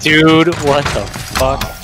Dude, what the fuck?